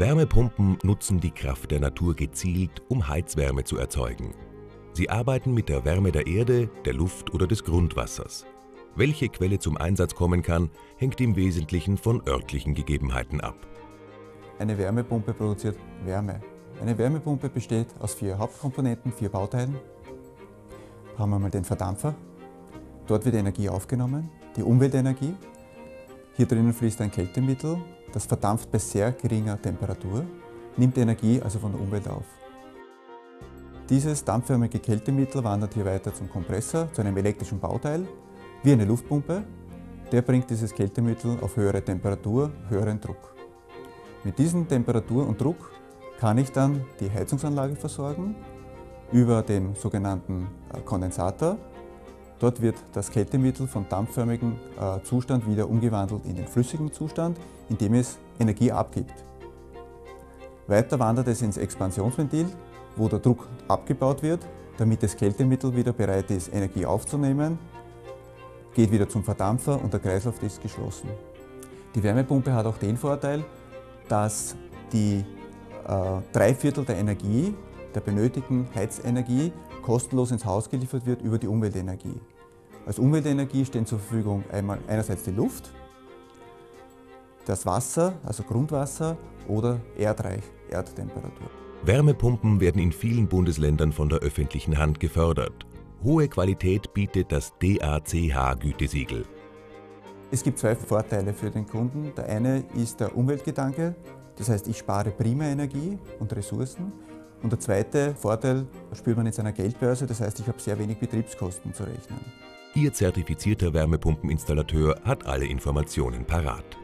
Wärmepumpen nutzen die Kraft der Natur gezielt, um Heizwärme zu erzeugen. Sie arbeiten mit der Wärme der Erde, der Luft oder des Grundwassers. Welche Quelle zum Einsatz kommen kann, hängt im Wesentlichen von örtlichen Gegebenheiten ab. Eine Wärmepumpe produziert Wärme. Eine Wärmepumpe besteht aus vier Hauptkomponenten, vier Bauteilen. Da haben wir mal den Verdampfer. Dort wird Energie aufgenommen, die Umweltenergie. Hier drinnen fließt ein Kältemittel, das verdampft bei sehr geringer Temperatur, nimmt Energie also von der Umwelt auf. Dieses dampfförmige Kältemittel wandert hier weiter zum Kompressor, zu einem elektrischen Bauteil, wie eine Luftpumpe. Der bringt dieses Kältemittel auf höhere Temperatur, höheren Druck. Mit diesem Temperatur und Druck kann ich dann die Heizungsanlage versorgen über den sogenannten äh, Kondensator. Dort wird das Kältemittel vom dampfförmigen äh, Zustand wieder umgewandelt in den flüssigen Zustand, indem es Energie abgibt. Weiter wandert es ins Expansionsventil, wo der Druck abgebaut wird, damit das Kältemittel wieder bereit ist, Energie aufzunehmen, geht wieder zum Verdampfer und der Kreislauf ist geschlossen. Die Wärmepumpe hat auch den Vorteil, dass die äh, drei Viertel der Energie, der benötigten Heizenergie, kostenlos ins Haus geliefert wird über die Umweltenergie. Als Umweltenergie stehen zur Verfügung einmal einerseits die Luft, das Wasser, also Grundwasser oder erdreich, Erdtemperatur. Wärmepumpen werden in vielen Bundesländern von der öffentlichen Hand gefördert. Hohe Qualität bietet das DACH-Gütesiegel. Es gibt zwei Vorteile für den Kunden. Der eine ist der Umweltgedanke, das heißt, ich spare Primärenergie und Ressourcen. Und der zweite Vorteil spürt man in seiner Geldbörse, das heißt, ich habe sehr wenig Betriebskosten zu rechnen. Ihr zertifizierter Wärmepumpeninstallateur hat alle Informationen parat.